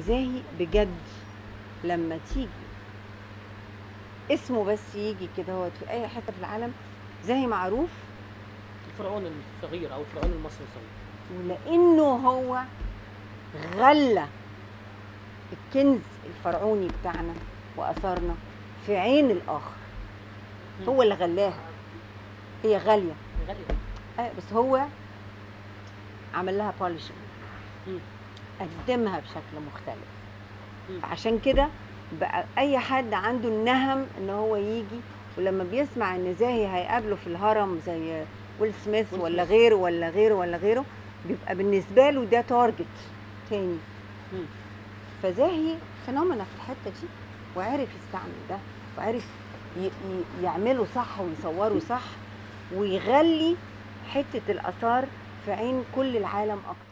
زاهي بجد لما تيجي؟ اسمه بس يجي كده هو في أي حتة في العالم زاهي معروف. الفرعون الصغير أو الفرعون المصري الصغير. ولأنه هو غلى الكنز الفرعوني بتاعنا واثارنا في عين الآخر. هو اللي غلاها هي غالية. غالي آه بس هو عمل لها polishing مم. قدمها بشكل مختلف. عشان كده بقى أي حد عنده النهم إن هو يجي ولما بيسمع إن زاهي هيقابله في الهرم زي ويل سميث ولا. غيره ولا غيره ولا غيره بيبقى بالنسبة له ده target تاني. فزاهي phenomena في الحتة دي وعرف يستعمل ده وعرف يعمله صح ويصوره صح ويغلي حتة الآثار في عين كل العالم أكتر